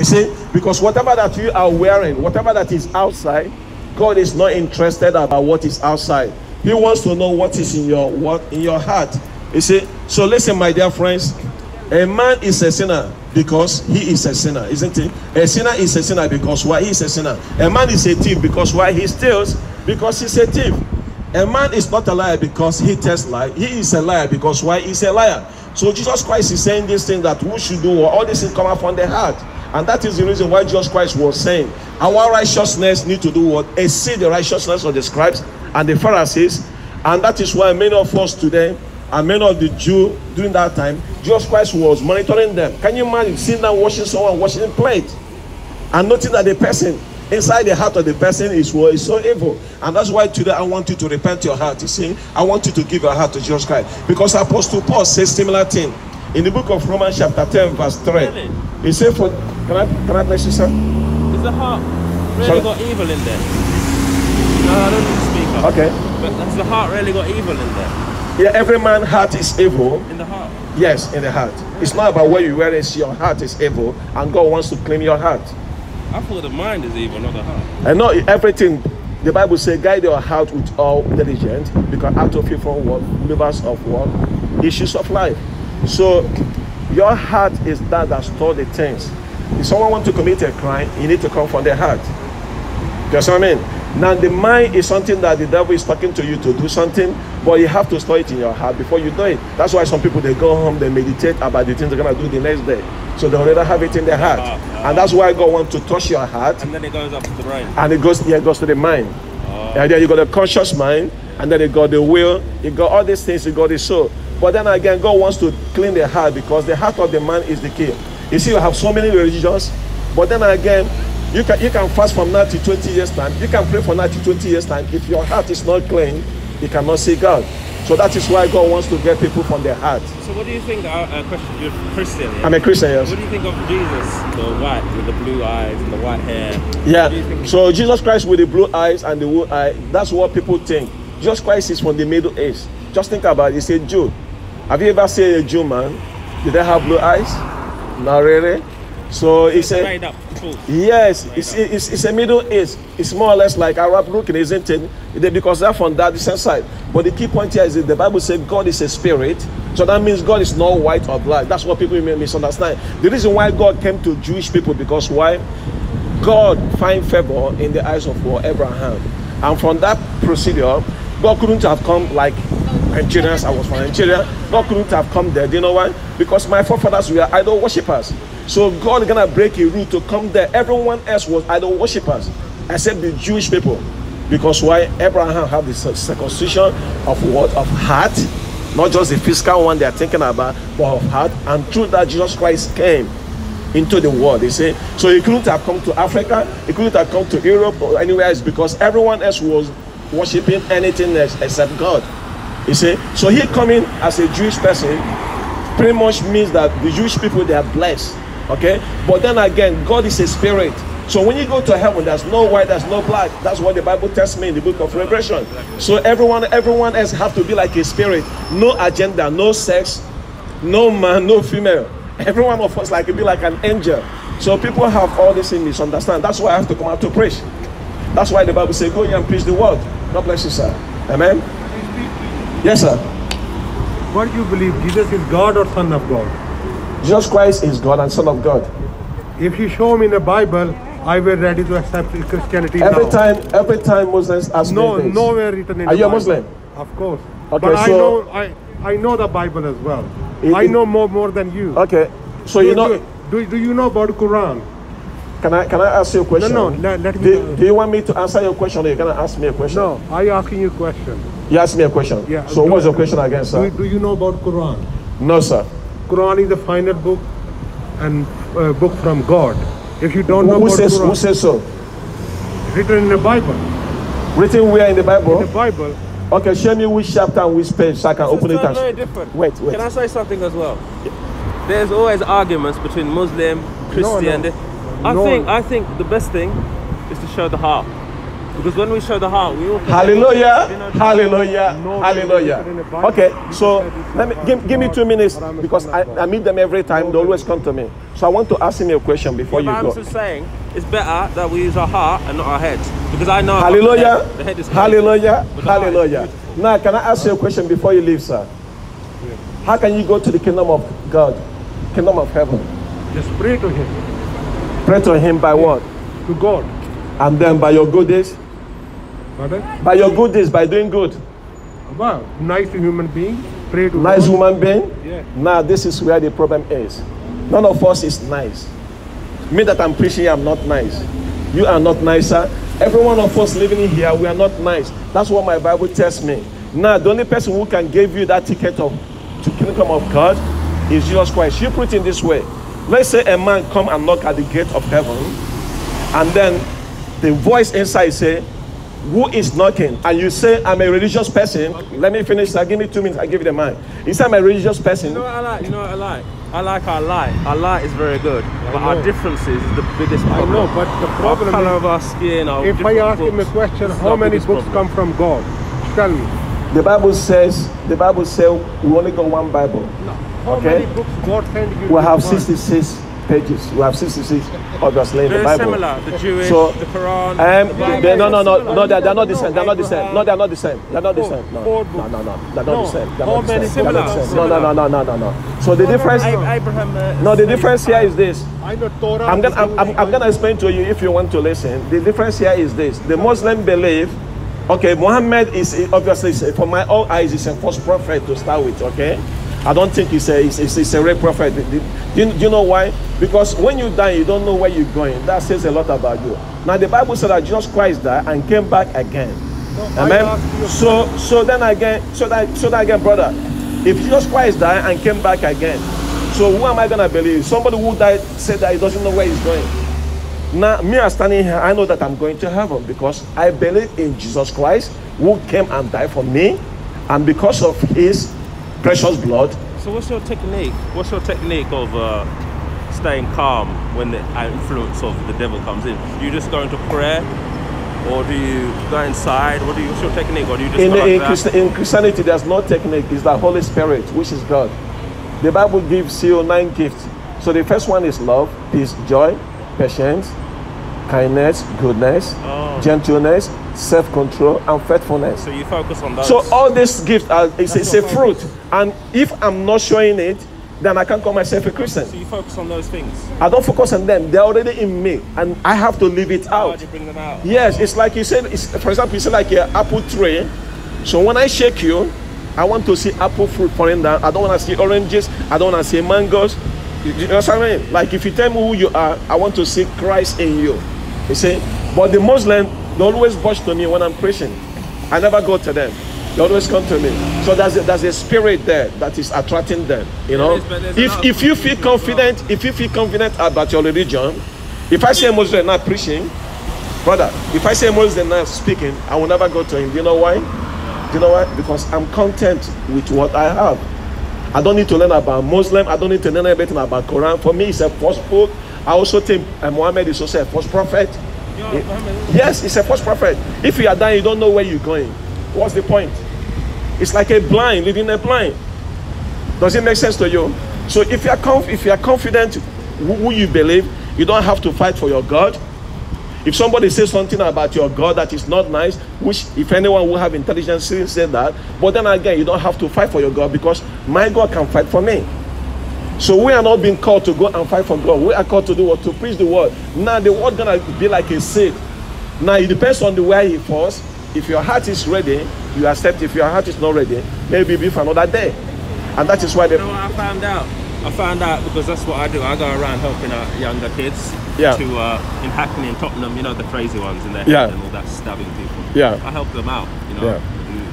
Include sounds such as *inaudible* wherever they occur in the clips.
You see, because whatever that you are wearing, whatever that is outside, God is not interested about what is outside. He wants to know what is in your what in your heart. You see, so listen, my dear friends. A man is a sinner because he is a sinner, isn't he? A sinner is a sinner because why he is a sinner. A man is a thief because why he steals because he's a thief. A man is not a liar because he tells lie. He is a liar because why he's a liar. So Jesus Christ is saying this thing that who should do all these things come out from the heart. And that is the reason why Jesus Christ was saying our righteousness need to do what? Exceed the righteousness of the scribes and the Pharisees. And that is why many of us today and many of the Jew during that time, Jesus Christ was monitoring them. Can you imagine seeing them washing someone washing plate and noting that the person inside the heart of the person is what is so evil, and that's why today I want you to repent your heart. You see, I want you to give your heart to Jesus Christ because Apostle Paul says similar thing in the book of Romans chapter ten verse three. Really? He said, "For can I can I bless you, sir? Is the heart really Sorry? got evil in there? No, I don't need to speak up. Okay, But has the heart really got evil in there? yeah, every man's heart is evil." In the heart? Yes, in the heart. It's not about where you wear it. Your heart is evil, and God wants to claim your heart. I thought the mind is evil, not the heart. And not everything. The Bible says, guide your heart with all diligence, because out of it from what rivers of what issues of life. So, your heart is that that store the things. If someone want to commit a crime, you need to come from the heart. You understand what I mean? Now, the mind is something that the devil is talking to you to do something, but you have to store it in your heart before you do it. That's why some people they go home, they meditate about the things they're gonna do the next day, so they already have it in their heart, ah, and that's why God wants to touch your heart, And then it goes up to the brain. and it goes yeah, it goes to the mind. Ah. And then you got the conscious mind, and then you got the will, you got all these things, you got the soul. But then again, God wants to clean the heart because the heart of the man is the key. You see, you have so many religions, but then again, you can you can fast from now to 20 years time. You can pray for now to 20 years time. If your heart is not clean, you cannot see God. So that is why God wants to get people from their heart. So what do you think, uh, uh, question, you're Christian, yeah? I'm a Christian, yes. What do you think of Jesus, the white, with the blue eyes and the white hair? What do you Yeah. So Jesus Christ with the blue eyes and the blue eye, that's what people think. Jesus Christ is from the Middle East. Just think about it. It's a Jew. Have you ever seen a Jew man? Did they have blue eyes? Not really. So it's a Made up, false. yes. It's, it's, it's a Middle East. It's more or less like Arab looking, isn't it? Because they're from that distant side. But the key point here is that the Bible says God is a spirit. So that means God is not white or black. That's what people may misunderstand. The reason why God came to Jewish people because why? God find favor in the eyes of? Abraham. And from that procedure, God couldn't have come like Nigerians. I was from Nigeria. God couldn't have come there. Do you know why? Because my forefathers were idol worshippers. So God gonna break a rule to come there. Everyone else was idol worshippers, except the Jewish people. Because why? Abraham had the circumcision of what? Of heart. Not just the physical one they are thinking about, but of heart. And through that, Jesus Christ came into the world. They say so. He couldn't have come to Africa. He couldn't have come to Europe or anywhere else because everyone else was worshiping anything else except God. You see, so he coming as a Jewish person pretty much means that the Jewish people they are blessed. Okay, but then again, God is a spirit. So when you go to heaven, there's no white, there's no black. That's what the Bible tells me in the book of Revelation. So everyone, everyone else have to be like a spirit. No agenda, no sex, no man, no female. Every one of us like be like an angel. So people have all this in. That's why I have to come out to preach. That's why the Bible says, "Go and preach the word." God bless you, sir. Amen. Yes, sir. What do you believe? Jesus is God or Son of God? Jesus Christ is God and Son of God. If you show me in the Bible, I will ready to accept Christianity Every now. time, every time Muslims ask No, me this, nowhere written in the Bible. Are you a Muslim? Of course. Okay, but I so- know I, I know the Bible as well. It- I know more more than you. Okay, so do, you know, do, do, do you know about the Quran? can I can I ask you a question? no, no. let- let me- do, do you want me to answer your question, or you're gonna ask me a question? No, I asking you a question. You ask me a question. Yeah. So do- what's your question again, sir? do you know about Quran? No, sir. Quran is the final book and uh, book from God. If you don't know Who, who about says Quran, who says so? written in the Bible. Written where in the Bible? In the Bible, Okay, show me which chapter and which page so I can open it It's very different. Wait, wait. Can I say something as well? There's always arguments between Muslim, Christian. no. I No. think I think the best thing is to show the heart. Because when we show the heart, we all Hallelujah. Hallelujah. No, Hallelujah. it's in the Bible. Okay, so let me give, give me two minutes because I, I meet them every time. They always come to me. So I want to ask him a question before But you I'm go. just saying, it's better that we use our heart and not our head. Because I know Hallelujah. The head, the head is crazy, Hallelujah. but the heart is Hallelujah. Now, can I ask you a question before you leave, sir? How can you go to the kingdom of God, kingdom of heaven? Just pray to Him, Pray to him by what? to God. And then by your good deeds? Pardon? By your good deeds, by doing good. Wow, nice human being. Pray to Nice God. human being? Yeah. Now, this is where the problem is. None of us is nice. Me that I'm preaching, I'm not nice. You are not nicer. Every one of us living in here, we are not nice. That's what my Bible tells me. Now, the only person who can give you that ticket of to kingdom of God is Jesus Christ. You put it in this way. Let's say a man come and knock at the gate of heaven, and then the voice inside say, who is knocking? And you say, I'm a religious person. Let me finish. I give me two minutes. I give you the mind. You say I'm a religious person. You know what I like? You know what I like? I like our light. Our light is very good. But our know. differences is the biggest I problem. know, but the Our problem colour is, of our skin, our if I different ask him a question, how many books problem. come from God? Tell me. The Bible says, the Bible says we only got one Bible. No. How Okay. many books God sent you? We have the world? 66 pages. We have 66 obviously in the Very Bible. similar. The Jewish, So, the Quran. Um, the Bible. they, no, no, no, no, they're, they're not the same. They're not the same. No, they're not the same. They're not the same. No, no, no, no. They're not No. the same. They're not the same. They're not the same. No, no, no, no, no, no, no. So the difference, Ab- Abraham. Uh, no, the difference here is this. I know Torah. I'm gonna, I'm, I'm, I'm gonna explain to you if you want to listen. The difference here is this: the Muslim believe, okay, Muhammad is obviously for my own eyes is a false prophet to start with. Okay, I don't think he's a he's, a real prophet. Do you, do you know why? Because when you die, you don't know where you're going. That says a lot about you. Now the Bible said that Jesus Christ died and came back again. I Amen. ask you a So so then again, so that so that again, brother, if Jesus Christ died and came back again, so who am I gonna believe? Somebody who died said that he doesn't know where he's going. Now me I'm standing here, I know that I'm going to heaven because I believe in Jesus Christ who came and died for me, and because of his precious blood, So what's your technique? What's your technique of uh, staying calm when the influence of the devil comes in? Do you just go into prayer, or do you go inside? What do you? What's your technique, or do you just in, in? Christi- in Christianity, there's no technique. It's the Holy Spirit, which is God. The Bible gives you nine gifts. So the first one is love, peace, joy, patience, kindness, goodness, Oh. gentleness, self-control, and faithfulness. So you focus on that. So all these gifts are it's, it's a focus. fruit. And if I'm not showing it, then I can't call myself a Christian. So you focus on those things. I don't focus on them. They're already in me, and I have to leave it How out. do you bring them out? Yes, it's like you said. It's, for example, you said like an apple tree. So when I shake you, I want to see apple fruit falling down. I don't want to see oranges. I don't want to see mangoes. You, you know what I mean? Like if you tell me who you are, I want to see Christ in you. You see? But the Muslim, they always watch to me when I'm preaching. I never go to them. They always come to me. So there's a, there's a spirit there that is attracting them. You know, if a lot of if you feel confident, if you feel confident about your religion, if I say a Muslim not preaching, brother, if I say a Muslim not speaking, I will never go to him. Do you know why? Do you know why? Because I'm content with what I have. I don't need to learn about Muslim. I don't need to learn everything about Quran. For me, it's a false book. I also think uh, Muhammad is also a false prophet. Yeah, yes, he's a false prophet. If you are dying, you don't know where you're going. What's the point? It's like a blind leading a blind. Does it make sense to you? So if you are conf- if you are confident who, who you believe, you don't have to fight for your God. If somebody says something about your God that is not nice, which if anyone will have intelligence say that, but then again, you don't have to fight for your God because my God can fight for me. So we are not being called to go and fight for God. We are called to do what? To preach the word. Now the word gonna be like a seed. Now it depends on the way he falls. If your heart is ready, you accept. If your heart is not ready, maybe be for another day. And that is why You know what I found out? I found out because that's what I do. I go around helping out younger kids Yeah. to uh, in Hackney and Tottenham, you know, the crazy ones in their Yeah. and all that stabbing people. Yeah. I help them out, you know, Yeah.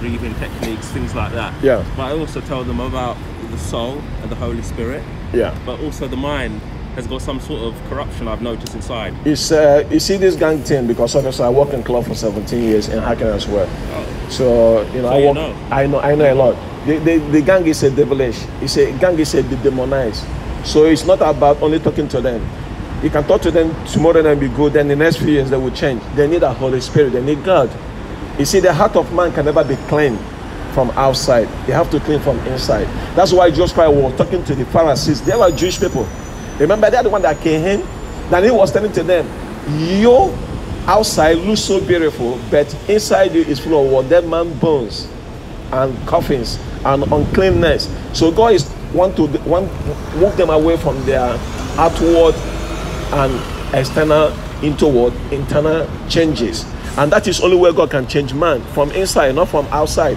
breathing techniques, things like that. Yeah. But I also tell them about the soul and the Holy Spirit, yeah. but also the mind has got some sort of corruption I've noticed inside. It's uh, you see this gang thing because obviously I work in club for 17 years in Hackney as well. So you know So I you work. know. I know I know a lot. The, the, the gang is a devilish. It's a gang is a demonized. So it's not about only talking to them. You can talk to them tomorrow and be good. Then the next few years they will change. They need a Holy Spirit. They need God. You see, the heart of man can never be clean from outside. They have to clean from inside. That's why Jesus Christ was talking to the Pharisees. They were Jewish people. Remember, they're the one that came in. Then he was telling to them, "You outside look so beautiful, but inside you is full of what? Dead man bones and coffins and uncleanness." So God is want to want walk them away from their outward and external into what internal changes. And that is only where God can change man from inside, not from outside.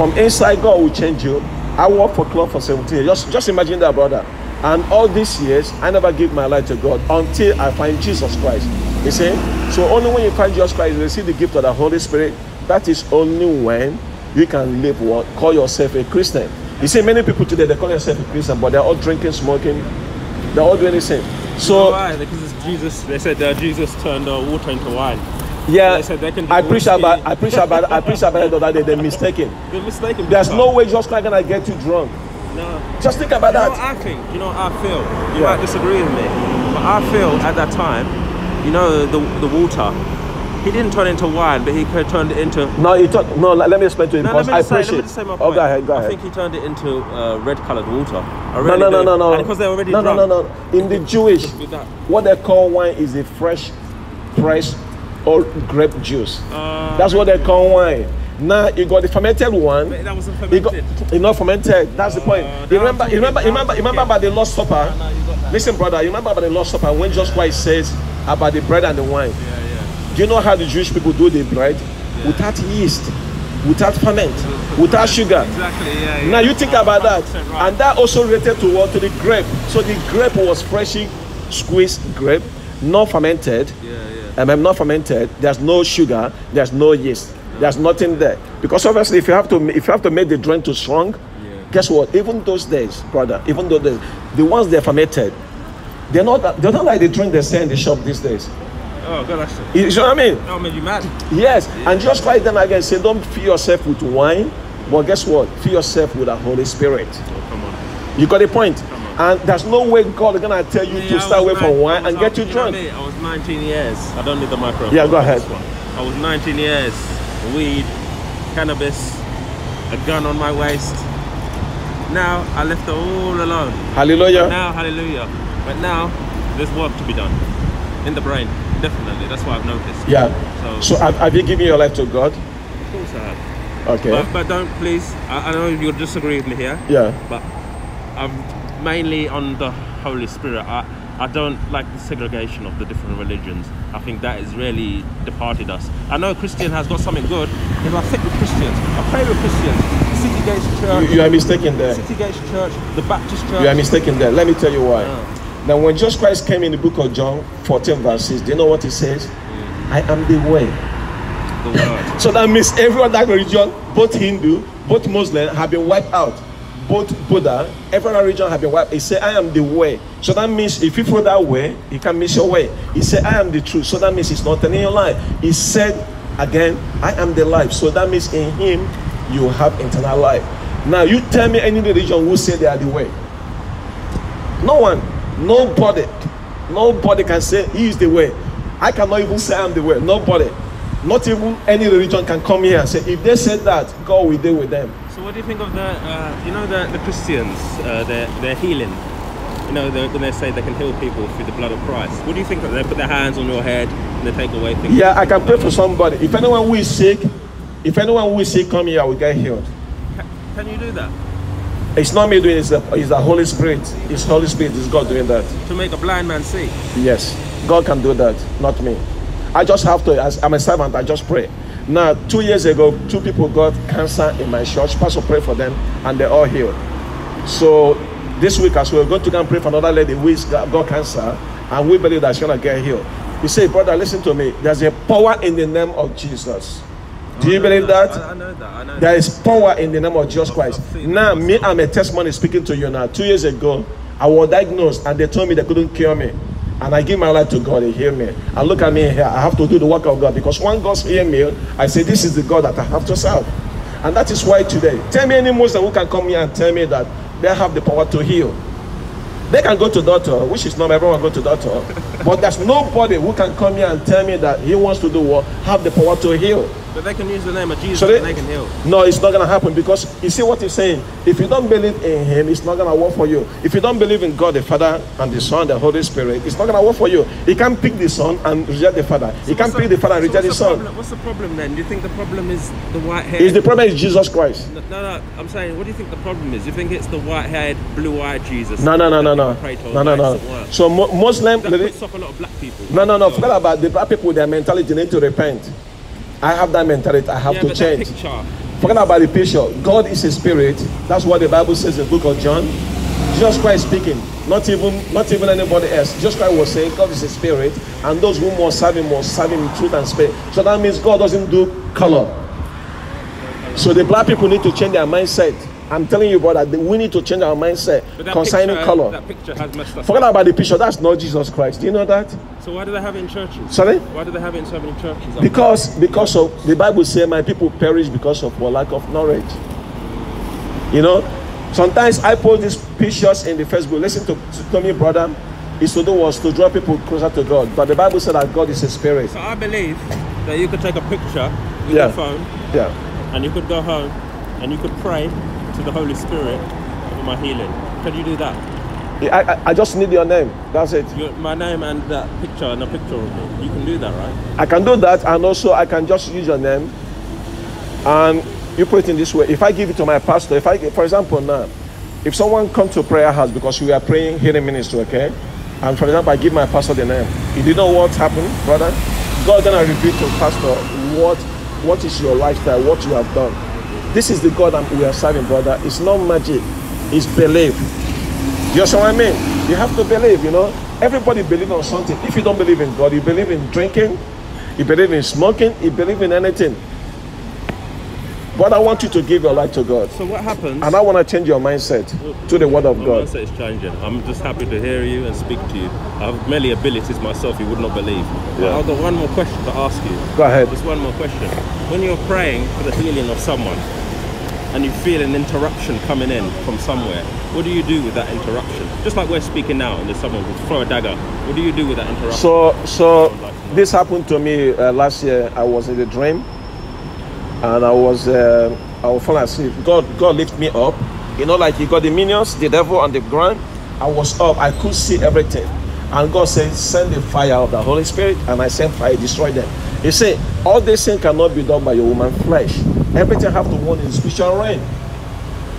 From inside, God will change you. I worked for club for 17 years. Just, just imagine that, brother. And all these years, I never give my life to God until I find Jesus Christ. You see? So only when you find Jesus Christ, you receive the gift of the Holy Spirit. That is only when you can live what call yourself a Christian. You see, many people today they call themselves a Christian, but they're all drinking, smoking, they're all doing the same. So Why? Because Jesus. They said that Jesus turned water into wine. Yeah, They said I preach about I preach about I preach about it the other day. They're mistaken. *laughs* They're mistaken. There's no way Jesus Christ gonna get you drunk. No. Just think about You know that. I think? You know I feel? You Yeah. might disagree with me, but I feel at that time, you know, the the water, he didn't turn into wine, but he turned it into. No, you talk, no. Let me explain to you No, let me I just say, let me it. just say my Oh, point. go ahead, go ahead. I think he turned it into uh, red-colored water. I No, no, no, no, no. And because they're already no, no, drunk. no, no. In the Jewish, what they call wine is a fresh, pressed or grape juice. Uh, That's what they call wine. Now you got the fermented one. That wasn't You got fermented. you know fermented. That's the point. Uh, You remember, you remember, you remember, you remember about the Lord's Supper. No, you got that. Listen, brother, you remember about the Lord's Supper when Jesus Christ says about the bread and the wine. Yeah, yeah. Do you know how the Jewish people do the bread? Without yeast, without ferment, without sugar. Exactly. Yeah. yeah. Now you think about that, right. and that also related to what to the grape. So the grape was freshly squeezed grape, not fermented. Yeah, yeah. Um, um, not fermented. There's no sugar. There's no yeast. There's nothing there. Because obviously, if you have to, if you have to make the drink too strong, guess what? Even those days, brother, even though days, the ones they're fermented, they're not. They're not like the drink they sell in the shop these days. Oh, God, that's. You you know what I mean? That made you mad. Yes, and just Christ then again say, don't fill yourself with wine, but guess what? Fill yourself with the Holy Spirit. Oh, come on. You got a point. And there's no way God is gonna tell you Yeah, to I stay away from wine and get you drunk. me, I was 19 years. I don't need the microphone. Yeah, go ahead. I was 19 years. Weed, cannabis, a gun on my waist. Now I left it all alone. Hallelujah. Now, hallelujah. But now there's work to be done in the brain. Definitely. That's what I've noticed. Yeah. So, So have, have you given your life to God? of course I have. Okay. But, but don't please. I, I know you'll disagree with me here. yeah. but I'm mainly on the Holy Spirit. I, I don't like the segregation of the different religions. I think that has really departed us. I know a Christian has got something good. If I sit with Christians, I pray with Christians. City Gates You, Church, you are mistaken there. City Gates Church, the Baptist Church. You are mistaken there. Let me tell you why. Yeah. Now, when Jesus Christ came in the book of John 14, verse 6, do you know what he says? I am the way. the word. *laughs* So that means every other religion, both Hindu, both Muslim, have been wiped out. Both Buddha, every religion have been wiped. He said, I am the way. So that means if you follow that way, you can miss your way. He said, I am the truth. So that means it's not in your life. He said again, I am the life. So that means in him you have eternal life. Now you tell me any religion who say they are the way. No one, nobody, nobody can say he is the way. I cannot even say I'm the way. Nobody, not even any religion can come here and say if they said that, God will deal with them. So what do you think of the, uh, you know, the, the Christians, uh, their, their healing? You know, the, when they say they can heal people through the blood of Christ. What do you think of They put their hands on your head and they take away things. Yeah, I can pray for somebody. If anyone who is sick, if anyone who is sick come here, I will get healed. Ca- Can you do that? It's not me doing it, it's the, it's the Holy Spirit. It's Holy Spirit, it's God doing that. To make a blind man see. Yes, God can do that, not me. I just have to, as I'm a servant, I just pray. Now, two years ago, two people got cancer in my church. Pastor prayed for them, and they're all healed. So this week, as we're going to go and pray for another lady who is got, got cancer, and we believe that she's gonna get healed. You say, brother, listen to me. There's a power in the name of Jesus. Do you believe that? I, I know that. I know There is power in the name of Jesus Christ. Now, me, I'm a testimony speaking to you now. Two years ago, I was diagnosed and they told me they couldn't cure me. And I give my life to God, He healed me. And look at me here, I have to do the work of God because when God's heal me, I say, This is the God that I have to serve. And that is why today, tell me any Muslim who can come here and tell me that they have the power to heal. They can go to doctor, which is not everyone go to doctor. but there's nobody who can come here and tell me that he wants to do what have the power to heal. But they can use the name of Jesus So they- and they can heal. No, it's not gonna happen because you see what he's saying. If you don't believe in him, it's not gonna work for you. If you don't believe in God the Father and the Son, the Holy Spirit, it's not gonna work for you. He can't pick the Son and reject the Father. He can't pick the Father and so reject the Son. problem- What's the problem then? Do you think the problem is the white hair? Is the problem is Jesus Christ? No, no, I'm saying, what do you think the problem is? You think it's the white-haired, blue-eyed Jesus? No, no, no, no, no, to no, no, no. that doesn't work? So Muslim, That puts off a lot of black people. no, no, no. Forget about the black people. Their mentality need to repent. I have that mentality. I have yeah, to change. Forget about the picture. God is a spirit. That's what the Bible says in the book of John. Jesus Christ speaking, not even not even anybody else. Jesus Christ was saying God is a spirit, and those who must serve him must serve him in truth and spirit. So that means God doesn't do color. So the black people need to change their mindset. I'm telling you, brother, we need to change our mindset concerning picture, uh, color. That picture has messed us Forget up. about the picture. That's not Jesus Christ. Do you know that? So why do they have it in churches? Sorry? Why do they have it in so many churches? Because because of the Bible says my people perish because of what lack of knowledge. You know, sometimes I post these pictures in the Facebook. Listen to, to me, brother. Is to do was to draw people closer to God. But the Bible said that God is a spirit. So I believe that you could take a picture with Yeah. your phone Yeah. and you could go home and you could pray to the Holy Spirit for my healing. Can you do that? I, I, I just need your name. That's it. Your, my name and that picture and a picture of me. You can do that, right? I can do that, and also I can just use your name, and you put it in this way. If I give it to my pastor, if I, for example, now, if someone come to prayer house because we are praying healing ministry, okay, and for example, I give my pastor the name, you did know what happened, brother? God gonna reveal to pastor what what is your lifestyle, what you have done. This is the God we are serving, brother. It's not magic, it's belief. You understand what I mean? You have to believe, you know. Everybody believes on something. If you don't believe in God, you believe in drinking, you believe in smoking, you believe in anything. But I want you to give your life to God. So what happens? And I want to change your mindset to the word of My God. mindset is changing. I'm just happy to hear you and speak to you. I have many abilities myself you would not believe. Yeah. I've got one more question to ask you. Go ahead. Just one more question. When you're praying for the healing of someone and you feel an interruption coming in from somewhere, what do you do with that interruption? Just like we're speaking now and there's someone who throw a dagger. What do you do with that interruption? So, so this happened to me uh, last year. I was in a dream, and I was uh, I was falling asleep. God, God lifted me up. You know, like He got the minions, the devil on the ground. I was up. I could see everything, and God said, "Send the fire of the Holy Spirit," and I sent fire, destroy them. He said, "All these things cannot be done by your human flesh. Everything have to run in the spiritual realm.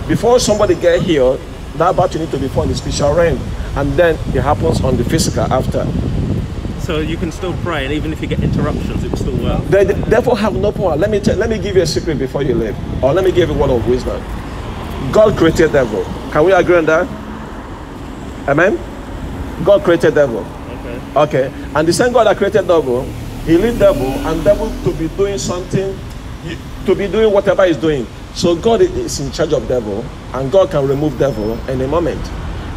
Before somebody get healed, that battle need to be fought in the spiritual realm, and then it happens on the physical after." so you can still pray and even if you get interruptions, it will still work. They they therefore have no power. Let me tell, let me give you a secret before you leave, or let me give you one of wisdom. God created devil. Can we agree on that? Amen. God created devil. Okay. Okay, and the same God that created devil, he lead devil and devil to be doing something, to be doing whatever he's doing. So God is in charge of devil, and God can remove devil in a moment.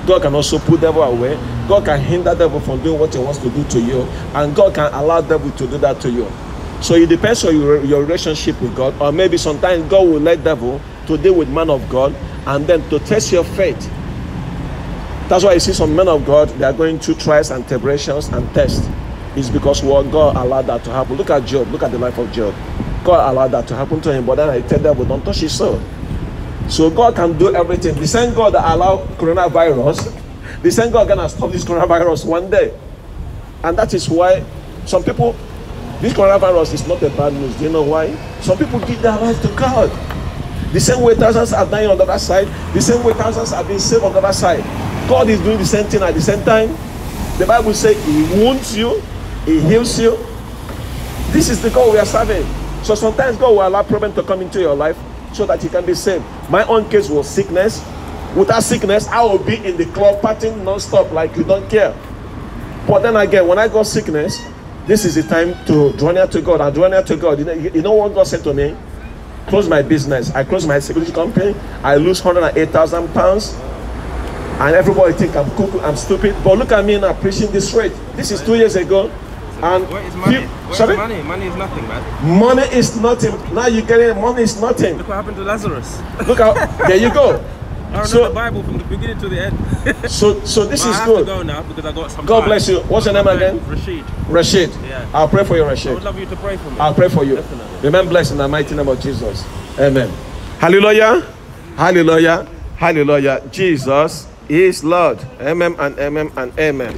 God can also put devil away. God can hinder devil from doing what he wants to do to you, and God can allow devil to do that to you. So it depends on your, your relationship with God, or maybe sometimes God will let devil to deal with man of God, and then to test your faith. That's why you see some men of God, they are going through trials and tribulations and tests. It's because what God allowed that to happen. Look at Job. Look at the life of Job. God allowed that to happen to him, but then I tell them, don't touch his soul. So God can do everything. The same God that allowed coronavirus, the same God gonna stop this coronavirus one day. And that is why some people, this coronavirus is not a bad news. Do you know why? Some people give their life to God. The same way thousands are dying on the other side, the same way thousands are being saved on the other side. God is doing the same thing at the same time. The Bible says He wounds you, He heals you. This is the God we are serving. So sometimes God will allow problem to come into your life so that you can be saved. My own case was sickness. Without sickness, I will be in the club partying non-stop like you don't care. But then again, when I got sickness, this is the time to draw near to God. I draw near to God. You know, you know what God said to me? Close my business. I close my security company. I lose 108,000 pounds. And everybody think I'm cuckoo, I'm stupid. But look at me now preaching this straight. This is two years ago. And Where is money? few- Where's sorry? money? Money is nothing, man. Money is nothing. Now you get it. Money is nothing. Look what happened to Lazarus. Look out. There you go. *laughs* I don't So- know the Bible from the beginning to the end. *laughs* So, so this But is I have good. to go now because I got some. God time. bless you. What's your name again? Rashid. Rashid. Yeah. I'll pray for you, Rashid. I would love you to pray for me. I'll pray for you. Definitely. Remain blessed in the mighty name of Jesus. Amen. Hallelujah. Hallelujah. Hallelujah. Jesus is Lord. Amen and amen and amen.